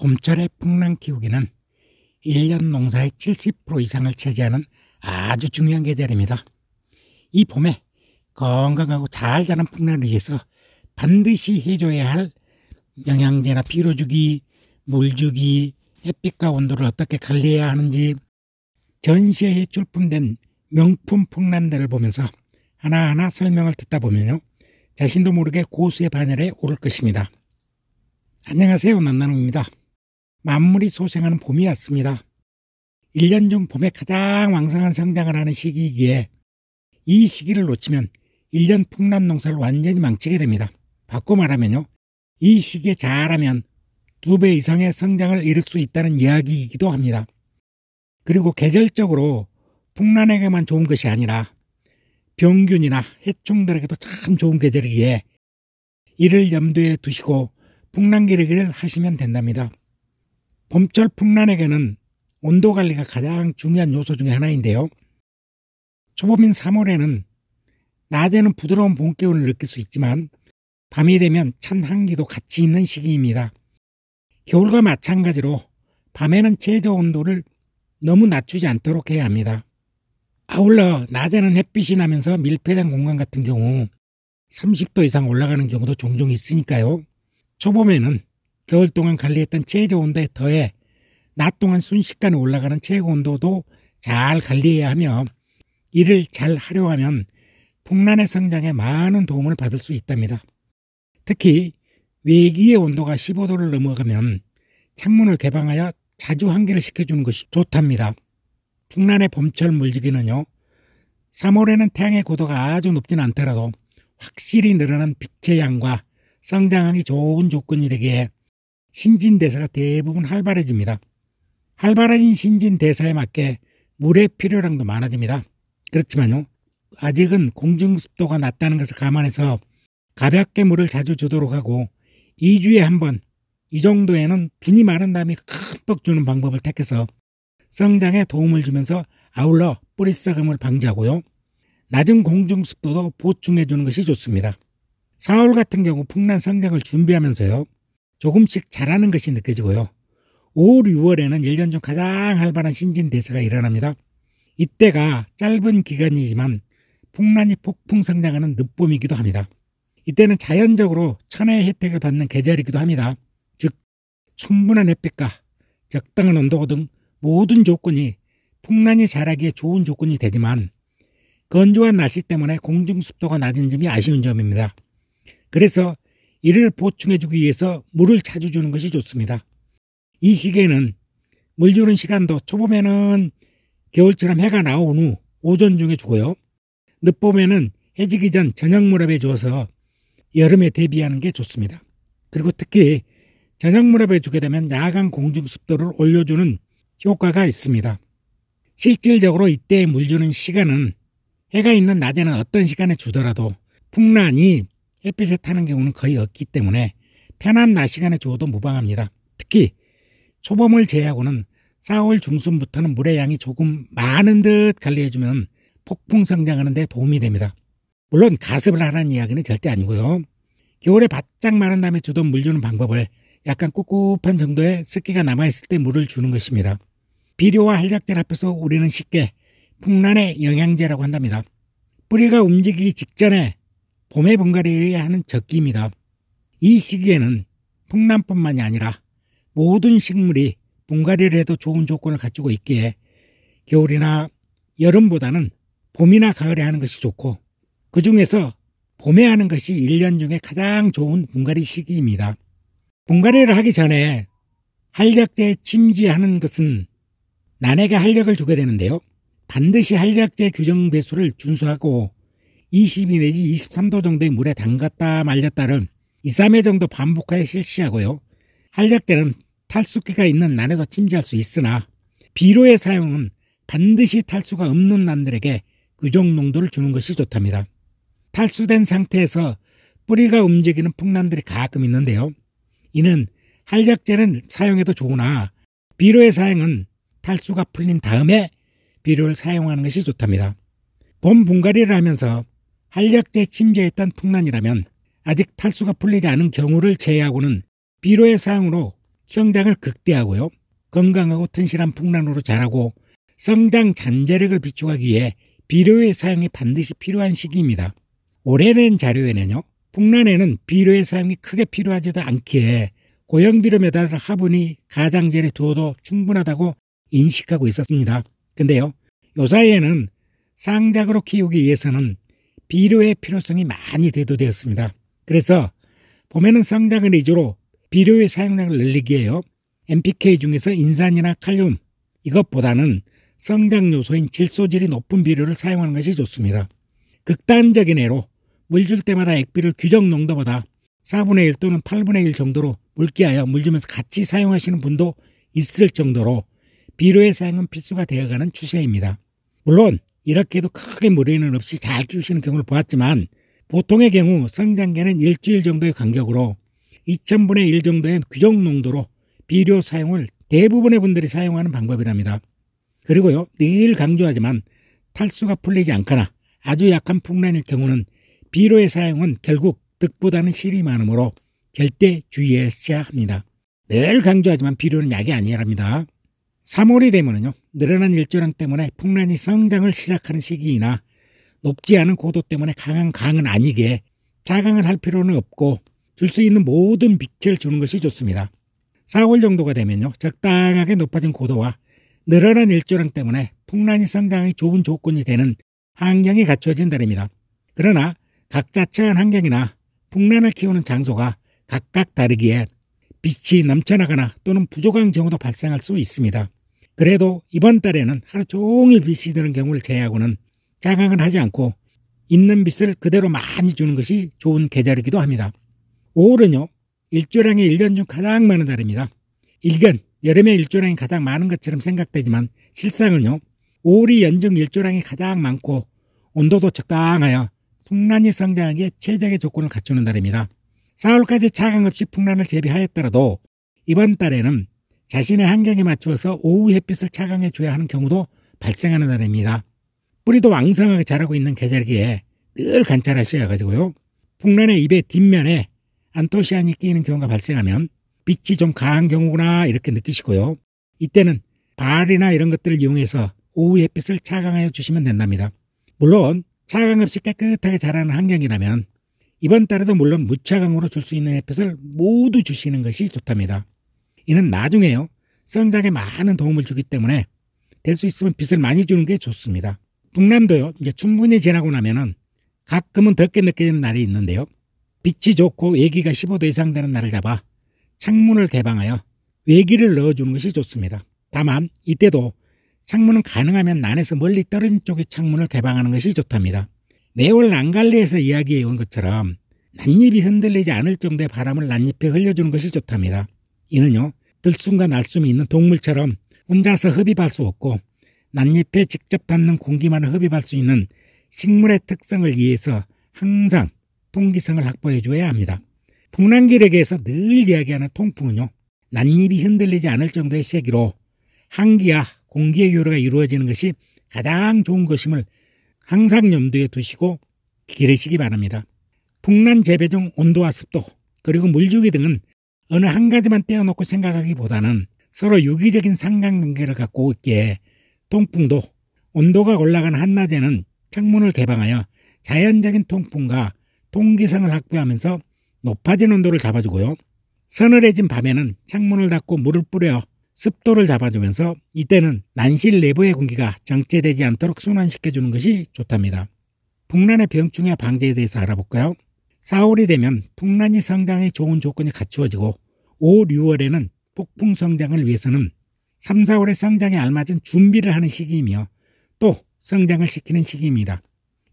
봄철의 풍랑 키우기는 1년 농사의 70% 이상을 차지하는 아주 중요한 계절입니다. 이 봄에 건강하고 잘 자란 풍란을 위해서 반드시 해줘야 할 영양제나 비료 주기, 물 주기, 햇빛과 온도를 어떻게 관리해야 하는지 전시회에 출품된 명품 풍란들을 보면서 하나하나 설명을 듣다 보면요. 자신도 모르게 고수의 반열에 오를 것입니다. 안녕하세요. 난나누입니다. 만물이 소생하는 봄이 왔습니다. 1년 중 봄에 가장 왕성한 성장을 하는 시기이기에 이 시기를 놓치면 1년 풍란 농사를 완전히 망치게 됩니다. 바꿔 말하면요. 이 시기에 잘하면 두 배 이상의 성장을 이룰 수 있다는 이야기이기도 합니다. 그리고 계절적으로 풍란에게만 좋은 것이 아니라 병균이나 해충들에게도 참 좋은 계절이기에 이를 염두에 두시고 풍란 기르기를 하시면 된답니다. 봄철 풍란에게는 온도 관리가 가장 중요한 요소 중의 하나인데요. 초봄인 3월에는 낮에는 부드러운 봄 기운을 느낄 수 있지만 밤이 되면 찬 한기도 같이 있는 시기입니다. 겨울과 마찬가지로 밤에는 최저 온도를 너무 낮추지 않도록 해야 합니다. 아울러 낮에는 햇빛이 나면서 밀폐된 공간 같은 경우 30도 이상 올라가는 경우도 종종 있으니까요. 초봄에는 겨울 동안 관리했던 최저 온도에 더해 낮 동안 순식간에 올라가는 최고 온도도 잘 관리해야 하며 이를 잘 활용하면 풍란의 성장에 많은 도움을 받을 수 있답니다. 특히 외기의 온도가 15도를 넘어가면 창문을 개방하여 자주 환기를 시켜주는 것이 좋답니다. 풍란의 봄철 물주기는요. 3월에는 태양의 고도가 아주 높진 않더라도 확실히 늘어난 빛의 양과 성장하기 좋은 조건이 되기에 신진 대사가 대부분 활발해집니다. 활발해진 신진 대사에 맞게 물의 필요량도 많아집니다. 그렇지만요. 아직은 공중 습도가 낮다는 것을 감안해서 가볍게 물을 자주 주도록 하고 2주에 한 번 이 정도에는 분이 마른 다음에 흠뻑 주는 방법을 택해서 성장에 도움을 주면서 아울러 뿌리 썩음을 방지하고요. 낮은 공중 습도도 보충해 주는 것이 좋습니다. 4월 같은 경우 풍란 성장을 준비하면서요. 조금씩 자라는 것이 느껴지고요. 5월, 6월에는 1년 중 가장 활발한 신진대사가 일어납니다. 이때가 짧은 기간이지만 풍란이 폭풍 성장하는 늦봄이기도 합니다. 이때는 자연적으로 천혜의 혜택을 받는 계절이기도 합니다. 즉, 충분한 햇빛과 적당한 온도 등 모든 조건이 풍란이 자라기에 좋은 조건이 되지만 건조한 날씨 때문에 공중 습도가 낮은 점이 아쉬운 점입니다. 그래서 이를 보충해주기 위해서 물을 자주 주는 것이 좋습니다. 이 시기에는 물 주는 시간도 초봄에는 겨울처럼 해가 나온 후 오전 중에 주고요. 늦봄에는 해지기 전 저녁 무렵에 주어서 여름에 대비하는 게 좋습니다. 그리고 특히 저녁 무렵에 주게 되면 야간 공중 습도를 올려주는 효과가 있습니다. 실질적으로 이때 물 주는 시간은 해가 있는 낮에는 어떤 시간에 주더라도 풍란이 햇빛에 타는 경우는 거의 없기 때문에 편한 낮 시간에 주어도 무방합니다. 특히 초봄을 제외하고는 4월 중순부터는 물의 양이 조금 많은 듯 관리해주면 폭풍 성장하는 데 도움이 됩니다. 물론 가습을 하라는 이야기는 절대 아니고요. 겨울에 바짝 마른 다음에 주던 물 주는 방법을 약간 꿉꿉한 정도의 습기가 남아있을 때 물을 주는 것입니다. 비료와 한약제를 합해서 우리는 쉽게 풍란의 영양제라고 한답니다. 뿌리가 움직이기 직전에 봄에 분갈이해야 하는 적기입니다. 이 시기에는 풍란뿐만이 아니라 모든 식물이 분갈이를 해도 좋은 조건을 갖추고 있기에 겨울이나 여름보다는 봄이나 가을에 하는 것이 좋고 그 중에서 봄에 하는 것이 1년 중에 가장 좋은 분갈이 시기입니다. 분갈이를 하기 전에 한력제 침지하는 것은 난에게 한력을 주게 되는데요. 반드시 한력제 규정 배수를 준수하고 22 내지 23도 정도의 물에 담갔다 말렸다를 2, 3회 정도 반복하여 실시하고요. 한약제는 탈수기가 있는 난에도 침지할 수 있으나 비료의 사용은 반드시 탈수가 없는 난들에게 규정 농도를 주는 것이 좋답니다. 탈수된 상태에서 뿌리가 움직이는 풍란들이 가끔 있는데요. 이는 한약제는 사용해도 좋으나 비료의 사용은 탈수가 풀린 다음에 비료를 사용하는 것이 좋답니다. 봄 분갈이를 하면서 한약제 침제했던 풍란이라면 아직 탈수가 풀리지 않은 경우를 제외하고는 비료의 사용으로 성장을 극대하고요. 건강하고 튼실한 풍란으로 자라고 성장 잠재력을 비축하기 위해 비료의 사용이 반드시 필요한 시기입니다. 오래된 자료에는요. 풍란에는 비료의 사용이 크게 필요하지도 않기에 고형비료 매달을 화분이 가장자리에 두어도 충분하다고 인식하고 있었습니다. 근데요. 요 사이에는 쌍작으로 키우기 위해서는 비료의 필요성이 많이 대두되었습니다. 그래서 봄에는 성장을 위주로 비료의 사용량을 늘리기 위해요. NPK 중에서 인산이나 칼륨 이것보다는 성장 요소인 질소질이 높은 비료를 사용하는 것이 좋습니다. 극단적인 예로 물 줄 때마다 액비를 규정 농도보다 4분의 1 또는 8분의 1 정도로 물기하여 물 주면서 같이 사용하시는 분도 있을 정도로 비료의 사용은 필수가 되어가는 추세입니다. 물론 이렇게 해도 크게 무리는 없이 잘 키우시는 경우를 보았지만 보통의 경우 성장기는 일주일 정도의 간격으로 2000분의 1 정도의 규정 농도로 비료 사용을 대부분의 분들이 사용하는 방법이랍니다. 그리고요, 늘 강조하지만 탈수가 풀리지 않거나 아주 약한 풍란일 경우는 비료의 사용은 결국 득보다는 실이 많으므로 절대 주의하셔야 합니다. 늘 강조하지만 비료는 약이 아니랍니다. 3월이 되면은요, 늘어난 일조량 때문에 풍란이 성장을 시작하는 시기이나 높지 않은 고도 때문에 강한 강은 아니게 자강을 할 필요는 없고 줄 수 있는 모든 빛을 주는 것이 좋습니다. 4월 정도가 되면요, 적당하게 높아진 고도와 늘어난 일조량 때문에 풍란이 성장하기 좋은 조건이 되는 환경이 갖춰진다입니다. 그러나 각자 처한 환경이나 풍란을 키우는 장소가 각각 다르기에 빛이 넘쳐나거나 또는 부족한 경우도 발생할 수 있습니다. 그래도 이번 달에는 하루 종일 빛이 드는 경우를 제외하고는 자강을 하지 않고 있는 빛을 그대로 많이 주는 것이 좋은 계절이기도 합니다. 5월은요, 일조량이 1년 중 가장 많은 달입니다. 일견 여름에 일조량이 가장 많은 것처럼 생각되지만 실상은요. 5월이 연중 일조량이 가장 많고 온도도 적당하여 풍란이 성장하기에 최적의 조건을 갖추는 달입니다. 4월까지 차강 없이 풍란을 재배하였더라도 이번 달에는 자신의 환경에 맞추어서 오후 햇빛을 차강해 줘야 하는 경우도 발생하는 달입니다. 뿌리도 왕성하게 자라고 있는 계절기에 늘 관찰하셔야 가지고요. 풍란의 잎의 뒷면에 안토시안이 끼는 경우가 발생하면 빛이 좀 강한 경우구나 이렇게 느끼시고요. 이때는 발이나 이런 것들을 이용해서 오후 햇빛을 차강하여 주시면 된답니다. 물론 차강 없이 깨끗하게 자라는 환경이라면 이번 달에도 물론 무차강으로 줄 수 있는 햇빛을 모두 주시는 것이 좋답니다. 이는 나중에요. 성장에 많은 도움을 주기 때문에 될 수 있으면 빛을 많이 주는 게 좋습니다. 북남도요. 이제 충분히 지나고 나면은 가끔은 덥게 느껴지는 날이 있는데요. 빛이 좋고 외기가 15도 이상 되는 날을 잡아 창문을 개방하여 외기를 넣어주는 것이 좋습니다. 다만 이때도 창문은 가능하면 난에서 멀리 떨어진 쪽의 창문을 개방하는 것이 좋답니다. 매월 난갈리에서 이야기해 온 것처럼 난잎이 흔들리지 않을 정도의 바람을 난잎에 흘려주는 것이 좋답니다. 이는요 들숨과 날숨이 있는 동물처럼 혼자서 흡입할 수 없고 난잎에 직접 닿는 공기만을 흡입할 수 있는 식물의 특성을 이해해서 항상 통기성을 확보해 줘야 합니다. 풍랑기력에서 늘 이야기하는 통풍은요. 난잎이 흔들리지 않을 정도의 세기로 한기와 공기의 교류가 이루어지는 것이 가장 좋은 것임을 항상 염두에 두시고 기르시기 바랍니다. 풍란 재배 중 온도와 습도 그리고 물주기 등은 어느 한 가지만 떼어놓고 생각하기보다는 서로 유기적인 상관관계를 갖고 있기에 통풍도 온도가 올라간 한낮에는 창문을 개방하여 자연적인 통풍과 통기성을 확보하면서 높아진 온도를 잡아주고요. 서늘해진 밤에는 창문을 닫고 물을 뿌려 습도를 잡아주면서 이때는 난실 내부의 공기가 정체되지 않도록 순환시켜주는 것이 좋답니다. 풍란의 병충해 방제에 대해서 알아볼까요? 4월이 되면 풍란이 성장에 좋은 조건이 갖추어지고 5, 6월에는 폭풍 성장을 위해서는 3, 4월의 성장에 알맞은 준비를 하는 시기이며 또 성장을 시키는 시기입니다.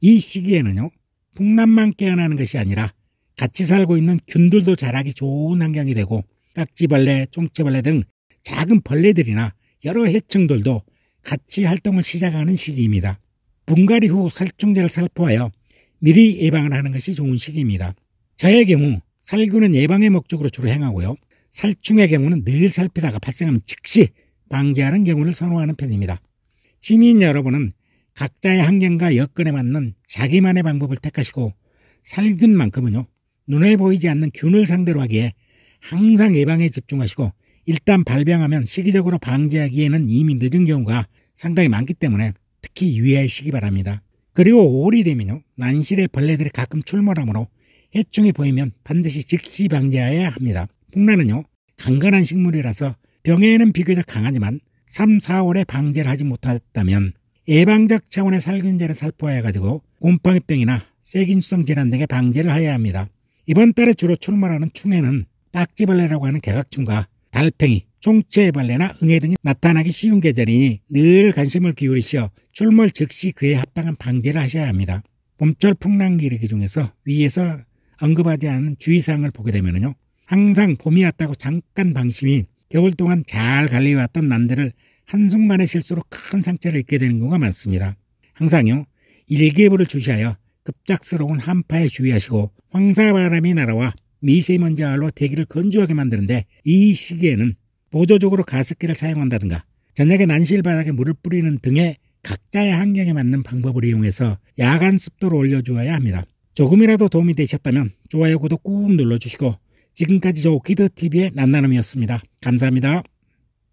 이 시기에는요, 풍란만 깨어나는 것이 아니라 같이 살고 있는 균들도 자라기 좋은 환경이 되고 깍지벌레, 총채벌레 등 작은 벌레들이나 여러 해충들도 같이 활동을 시작하는 시기입니다. 분갈이 후 살충제를 살포하여 미리 예방을 하는 것이 좋은 시기입니다. 저의 경우 살균은 예방의 목적으로 주로 행하고요. 살충의 경우는 늘 살피다가 발생하면 즉시 방지하는 경우를 선호하는 편입니다. 시민 여러분은 각자의 환경과 여건에 맞는 자기만의 방법을 택하시고 살균만큼은요 눈에 보이지 않는 균을 상대로 하기에 항상 예방에 집중하시고 일단 발병하면 시기적으로 방지하기에는 이미 늦은 경우가 상당히 많기 때문에 특히 유의하시기 바랍니다. 그리고 올이 되면요. 난실에 벌레들이 가끔 출몰하므로 해충이 보이면 반드시 즉시 방지해야 합니다. 풍란은요. 강건한 식물이라서 병에는 비교적 강하지만 3, 4월에 방제를 하지 못했다면 예방적 차원의 살균제를 살포해가지고 곰팡이병이나 세균성 질환 등의 방제를 해야 합니다. 이번 달에 주로 출몰하는 충해는 딱지벌레라고 하는 개각충과 달팽이, 총체벌레나 응애 등이 나타나기 쉬운 계절이니 늘 관심을 기울이시어 출몰 즉시 그에 합당한 방제를 하셔야 합니다. 봄철 풍랑 기르기 중에서 위에서 언급하지 않은 주의사항을 보게 되면요. 항상 봄이 왔다고 잠깐 방심이 겨울 동안 잘 관리해왔던 난들을 한순간의 실수로 큰 상처를 입게 되는 경우가 많습니다. 항상요. 일기예보를 주시하여 급작스러운 한파에 주의하시고 황사바람이 날아와 미세먼지알로 대기를 건조하게 만드는데 이 시기에는 보조적으로 가습기를 사용한다든가 저녁에 난실 바닥에 물을 뿌리는 등의 각자의 환경에 맞는 방법을 이용해서 야간 습도를 올려주어야 합니다. 조금이라도 도움이 되셨다면 좋아요, 구독 꾹 눌러주시고 지금까지 저 오키드TV의 난나눔이었습니다. 감사합니다.